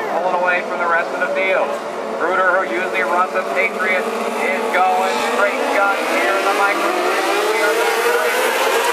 pulling away from the rest of the field. Bruder, who usually runs a Patriot, is going straight gun here in the micro. We are the.